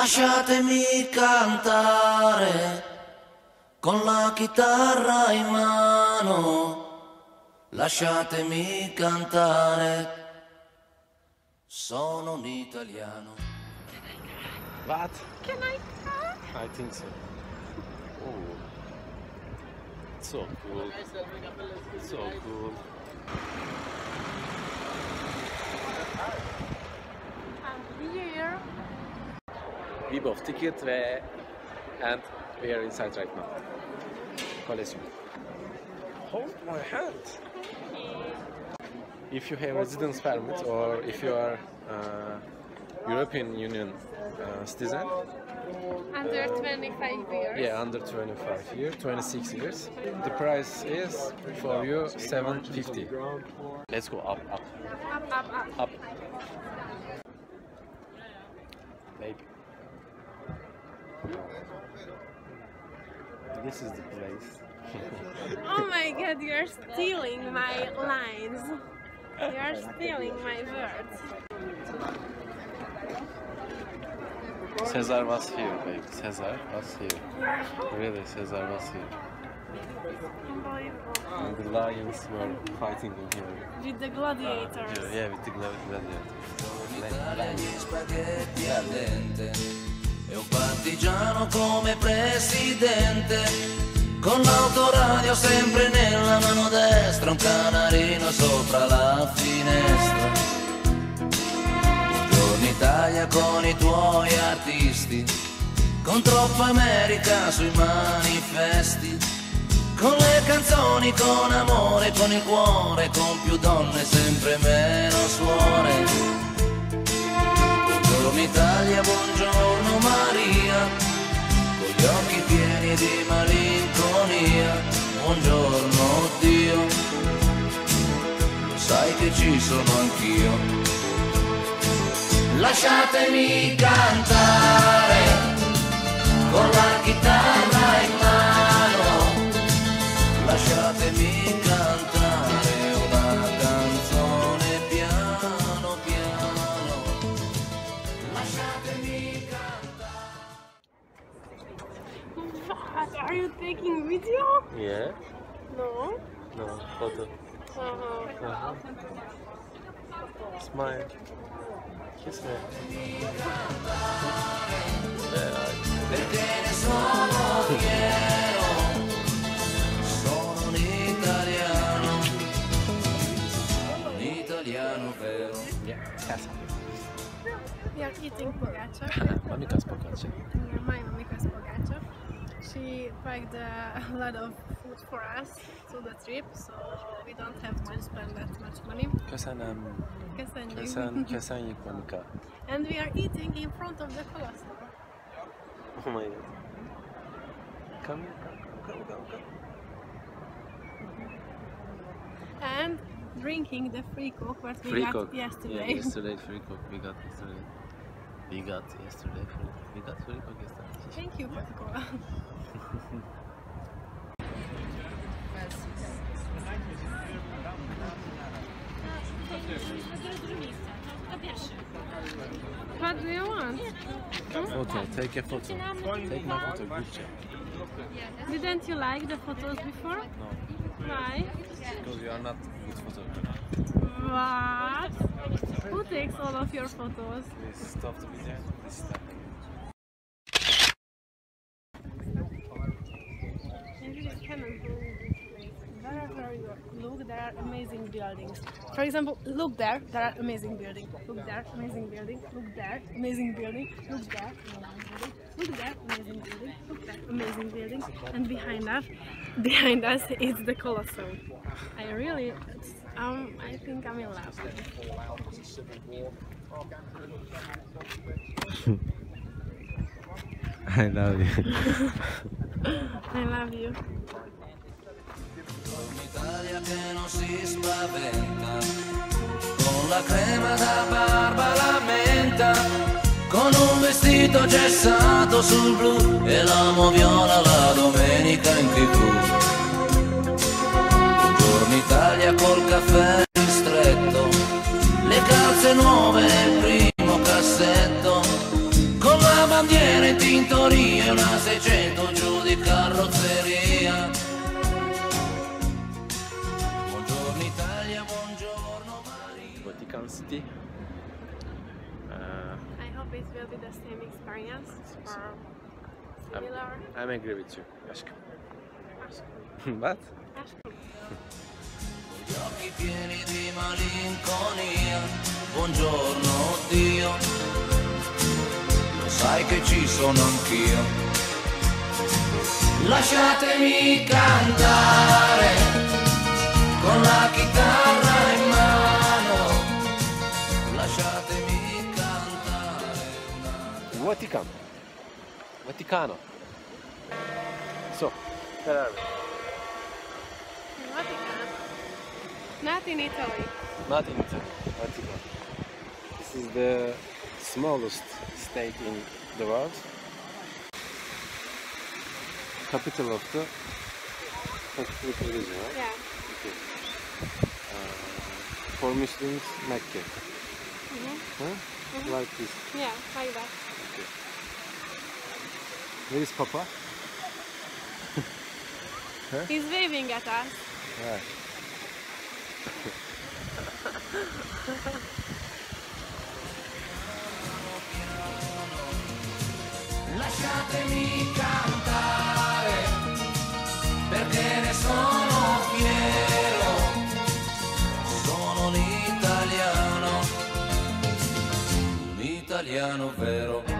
Lasciatemi cantare con la chitarra in mano. Lasciatemi cantare. Sono un italiano. What? Can I come? I think so. Oh. So cool. So cool. We bought ticket ve and we are inside right now. Collection. Hold my hand. If you have residence permit or if you are uh, European Union uh, citizen, Under 25 years. yeah, under 25 years, 26 years, the price is for you 750. Let's go up, up, Up, up, up. up. Baby. This is the place. Oh my god, you're stealing my lines. You're stealing my words. Caesar was here, baby. Caesar was here. Really, Caesar was here. Unbelievable. And the lions were fighting in here. With the gladiators. Yeah, yeah with the gla- gladiators. E un partigiano come presidente con l'autoradio sempre nella mano destra un canarino sopra la finestra Buongiorno Italia con i tuoi artisti con troppa America sui manifesti con le canzoni, con amore, con il cuore, con più donne, sempre meno suore. Buongiorno Italia, buongiorno Maria, con gli occhi pieni di malinconia. Buongiorno Dio, sai che ci sono anch'io. Lasciatemi cantare con la chitarra in mano. Lasciatemi Un Kiss vero. Yeah, Caesar. We are eating pogacha. Mamika's pokacie. Yeah, my Mamika's pogacha. She packed uh, a lot of food for us to the trip, so we don't have to spend that much money. Köszönöm. Um, köszönjük. Köszön, köszönjük Mamika. And we are eating in front of the Colosseum. Oh my god. Come here, come, come, come, come. And drinking the free coke what we Free got coke. yesterday. Yeah, yesterday free coke. We got yesterday. We got yesterday free. We got free coke yesterday. Thank you, Coca-Cola. What do Take a photo. Take my photo. Good job. Didn't you like the photos before? No, Why? because you are not good photographer. What? Who takes all of your photos? Please stop the video. This is not Maybe we cannot go wherever you look there are amazing buildings. For example look there there are amazing building. Look there amazing building. Look there amazing building. Look there amazing building look there amazing building. Look there amazing building. And behind us behind us is the colosseum. I really um i think i'm in love. I love you. i love you Un'Italia che non si spaventa, con la crema da barba la menta, con un vestito gessato sul blu e l'amo viola la domenica in tv. Experience or I'm, similar. I'm agree with you. aşkım. What? Aşkım. Gli occhi pieni di malinconia, buongiorno Dio, lo sai che ci sono anch'io. Lasciatemi cantare con la chitarra una Vatikan. Vaticano. So, where are we? Vatican. Not in Italy. Not in Italy. Vatican. This is the smallest state in the world. Capital of the Catholic religion, right? Yeah. Okay. Uh, for Muslims, Mecca. Mhm. Huh? Mhm. Like this. Yeah, like that. Where is Papa? He's waving at us. Right. Lasciatemi cantare perché ne sono fiero. Sono un italiano, un italiano vero.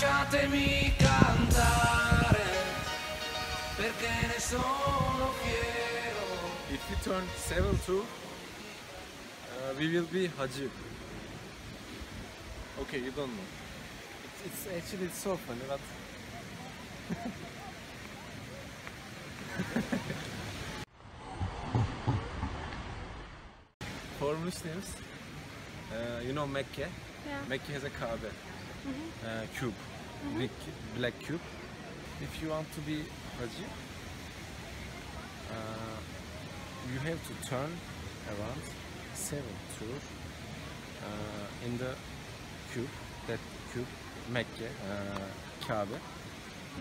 Lasciatemi cantare perché ne sono fiero. If you turn 7-2, uh, we will be Hajib. Okay, you don't know. It's, it's actually it's so funny, but for Muslims, uh, you know Mecca. Yeah. Mecca has a Kaaba, uh, cube, big black cube. If you want to be Haji, uh, you have to turn around seven tour uh, in the cube, that cube, Mecca, uh, Kaaba.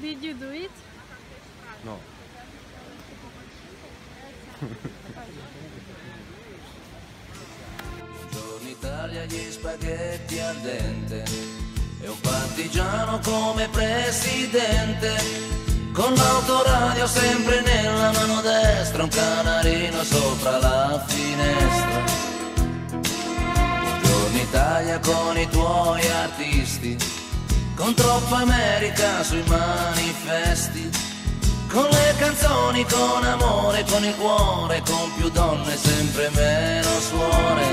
Did you do it? No. Buongiorno Italia, gli spaghetti al dente e un partigiano come presidente. Con l'autoradio sempre nella mano destra, un canarino sopra la finestra. Buongiorno Italia con i tuoi artisti, con troppa America sui manifesti. Con le canzoni, con amore, con il cuore, con più donne, sempre meno suore.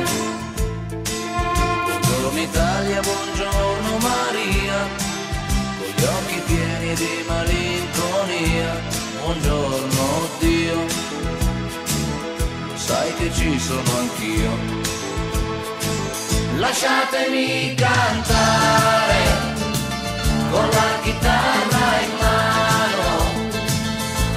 Buongiorno Italia, buongiorno ci sono anch'io. Lasciatemi cantare con la chitarra in mano.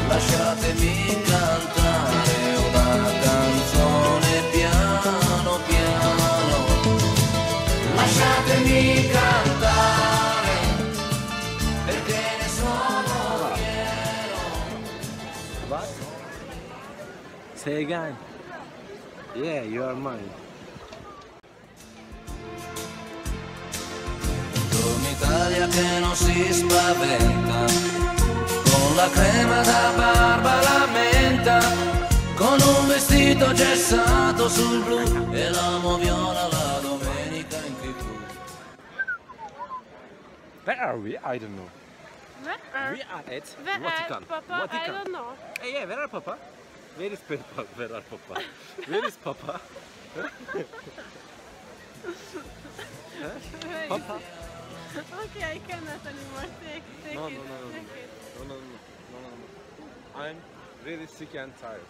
Lasciatemi cantare una canzone piano piano. Lasciatemi cantare perché ne sono. What? Say again. Yeah, you are mine. Buongiorno Italia che non si spaventa, con la crema da barba la menta, con un vestito gessato sul blu e l'amo viola la domenica in tv. Where are we? I don't know. Where are, We are at where Vatican. are Papa? I Vatican. don't know. Hey, yeah, where are Papa? Where is Papa? Where are Papa? Where is Papa? Where Papa? Okay, I cannot anymore. Take, take No, it. no, no, no, take no, no, no, no, no, no. I'm really sick and tired.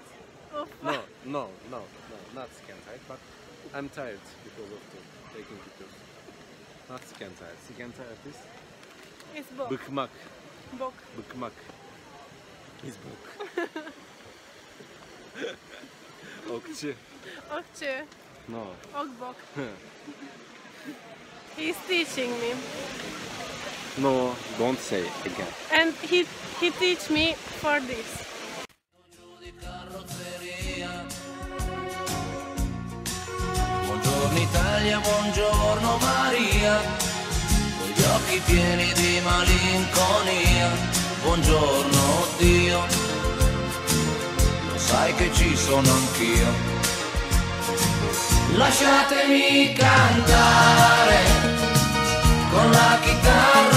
Oh, of No, no, no, no, not sick and tired, but I'm tired because of the taking pictures. Not sick and tired. Sick and tired is It's bok. bıkmak. Bok. Bıkmak. Is bok. Okçu. Okçu. No. Okbok. He's teaching me. No, don't say again. And he he teach me for this. Buongiorno Italia, buongiorno Maria, con gli occhi pieni di malinconia. Buongiorno Dio, sai che ci sono anch'io. Lasciatemi cantare con la chitarra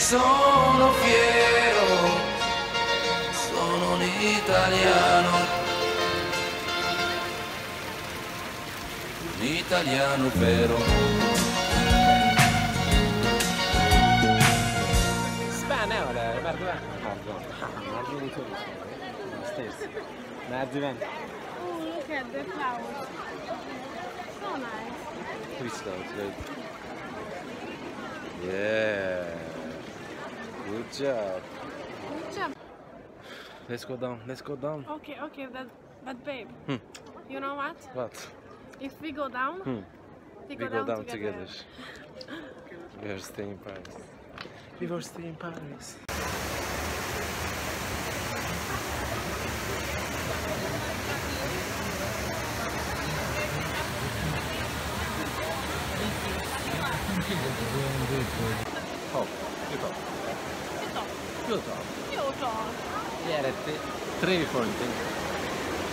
sono fiero, sono un italiano, un italiano vero. Spagnolo, guarda, guarda, Yeah. Good job. Good job. Let's go down. Let's go down. Okay, okay, that, but babe, Hmm. you know what? What? If we go down, Hmm. we, We go down together. We are staying in Paris. We were staying in Paris.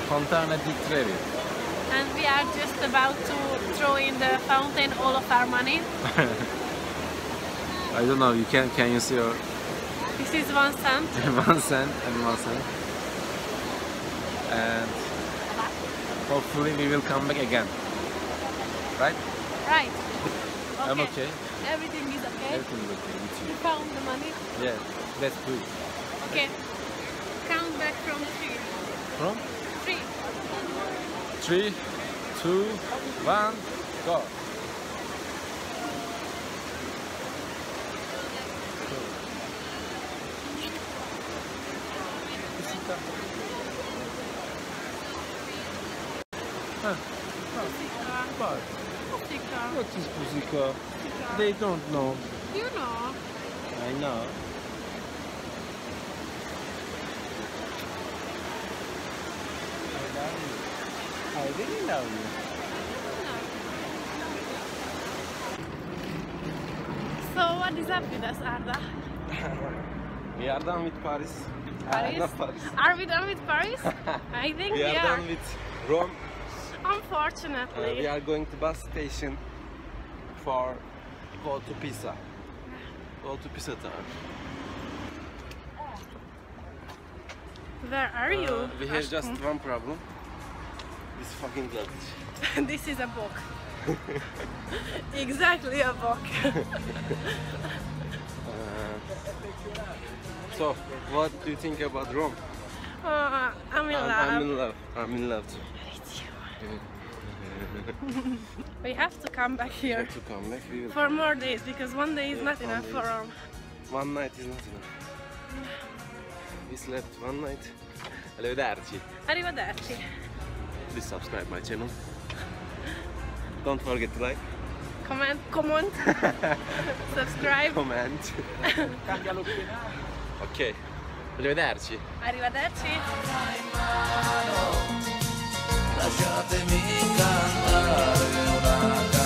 Fontana di Trevi. And we are just about to throw in the fountain all of our money. I don't know, you can can you see your This is one cent. one cent and one cent? And hopefully we will come back again. Right? Right. I'm okay. Everything is okay. Everything is okay with You you. found the money. Yeah, that's good. Okay. Count back from three. From Three. three, two, one, go. Huh. What is Pusika? They don't know. You know. I know. I love you. I really love you. So what is up with us, Arda? We are done with Paris. Paris? Uh, Paris. Are we done with Paris? I think We we, are are. done with Rome. Uh, Unfortunately. we are going to bus station for go to Pisa. Go to Pisa Tower. Where are you? Uh, we have just one problem. This fucking luggage. this is a book. exactly a book. Uh, so, what do you think about Rome? Uh, I'm in I'm, love. I'm in love. I'm in love too. you. We have to come back here to come back. For more days because one day is Yeah, not enough day. for all. One night is not enough. We slept one night. Arrivederci. Arrivederci. please subscribe my channel. Don't forget to like. Comment, comment, subscribe. Comment. ok, arrivederci. Arrivederci. Lasciatemi cantare una